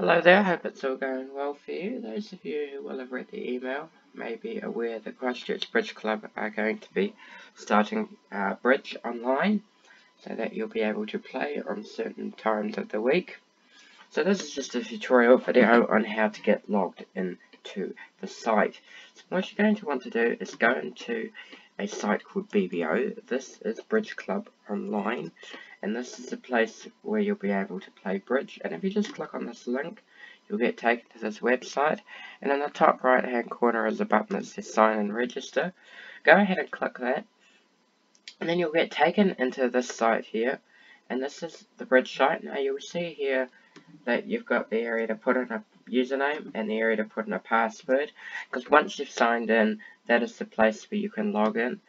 Hello there, hope it's all going well for you. Those of you who will have read the email may be aware that Christchurch Bridge Club are going to be starting uh, bridge online so that you'll be able to play on certain times of the week. So this is just a tutorial video on how to get logged into the site. So what you're going to want to do is go into a site called BBO. This is Bridge Club Online and this is the place where you'll be able to play bridge. And if you just click on this link you'll get taken to this website. And in the top right hand corner is a button that says sign and register. Go ahead and click that and then you'll get taken into this site here. And this is the bridge site. Now you'll see here that you've got the area to put in a username and the area to put in a password because once you've signed in that is the place where you can log in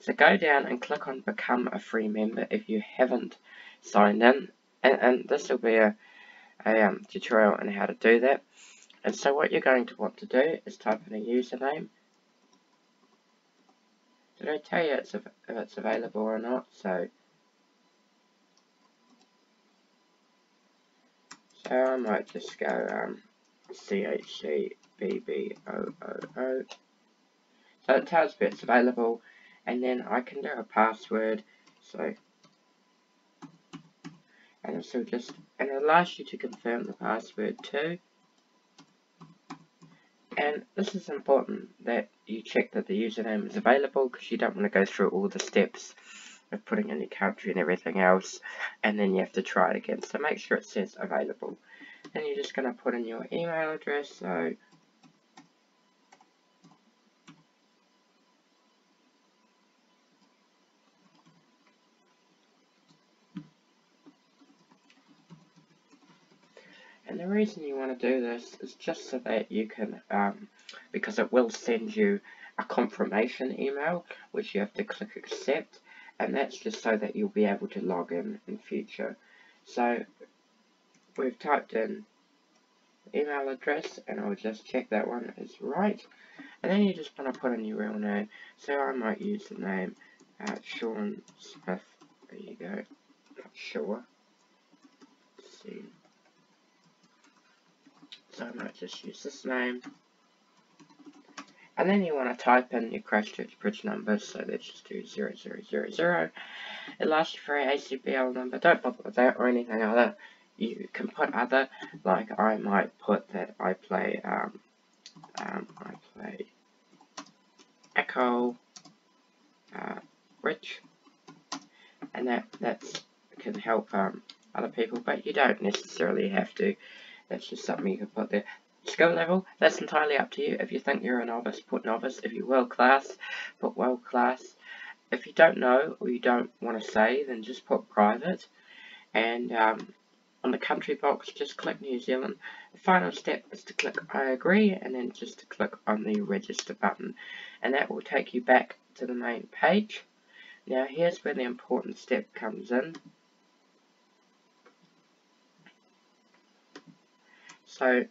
so go down and click on become a free member if you haven't signed in. And, and this will be a, a um, tutorial on how to do that. And so what you're going to want to do is type in a username. Did I tell you it's if it's available or not? So, so I might just go um, C H C B B O O O. So it tells me it's available and then I can do a password so. And so just and it allows you to confirm the password too. And this is important that you check that the username is available because you don't want to go through all the steps of putting in your country and everything else and then you have to try it again. So make sure it says available and you're just going to put in your email address so And the reason you want to do this is just so that you can, um, because it will send you a confirmation email, which you have to click accept, and that's just so that you'll be able to log in in future. So, we've typed in email address, and I'll just check that one is right. And then you just want to put in your real name. So I might use the name uh, Sean Smith. There you go. Not sure. Let's see. So I might just use this name. And then you want to type in your Christchurch bridge number, so let's just do 0000. It lasts you for an ACBL number, don't bother with that or anything other. You can put other, like I might put that I play, um, um, I play Acol, uh, Rich, and that that's can help um, other people, but you don't necessarily have to. That's just something you can put there. Skill level, that's entirely up to you. If you think you're a novice, put novice. If you're world class, put world class. If you don't know or you don't want to say, then just put private. And um, on the country box, just click New Zealand. The final step is to click I agree and then just to click on the register button. And that will take you back to the main page. Now here's where the important step comes in. So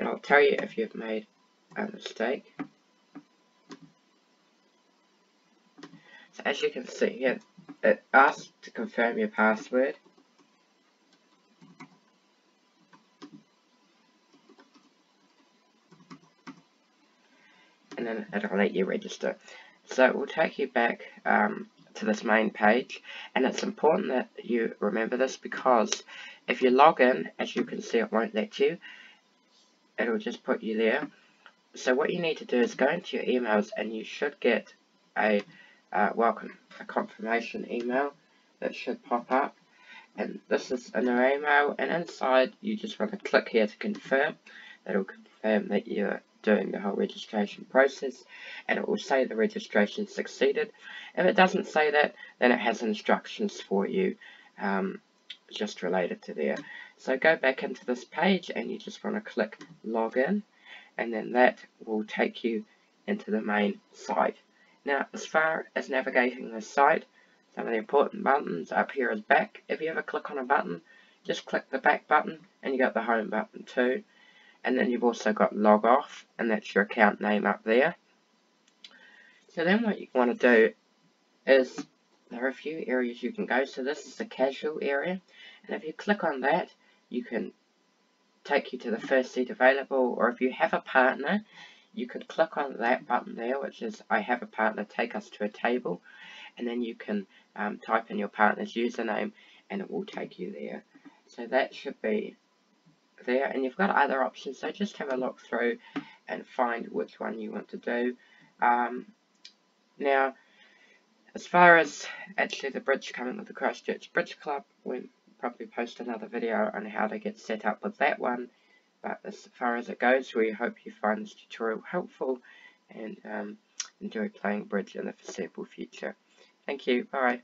I'll tell you if you've made a mistake. So as you can see here, it asks to confirm your password. And then it'll let you register. So it will take you back um, to this main page and it's important that you remember this because if you log in, as you can see it won't let you, it'll just put you there. So what you need to do is go into your emails and you should get a uh, welcome, a confirmation email that should pop up. And this is a new email and inside you just want to click here to confirm. That'll confirm that you're doing the whole registration process and it will say the registration succeeded. If it doesn't say that, then it has instructions for you um, just related to there. So go back into this page and you just want to click login and then that will take you into the main site. Now as far as navigating the site, some of the important buttons up here is back. If you ever click on a button, just click the back button and you got the home button too. And then you've also got log off and that's your account name up there. So then what you want to do is there are a few areas you can go. So this is the casual area. And if you click on that, you can take you to the first seat available, or if you have a partner, you could click on that button there, which is I have a partner, take us to a table, and then you can um, type in your partner's username, and it will take you there. So that should be there, and you've got other options, so just have a look through and find which one you want to do. Um, now, as far as actually the bridge coming with the Christchurch Bridge Club, we'll probably post another video on how to get set up with that one. But as far as it goes, we hope you find this tutorial helpful and um, enjoy playing bridge in the foreseeable future. Thank you. Bye.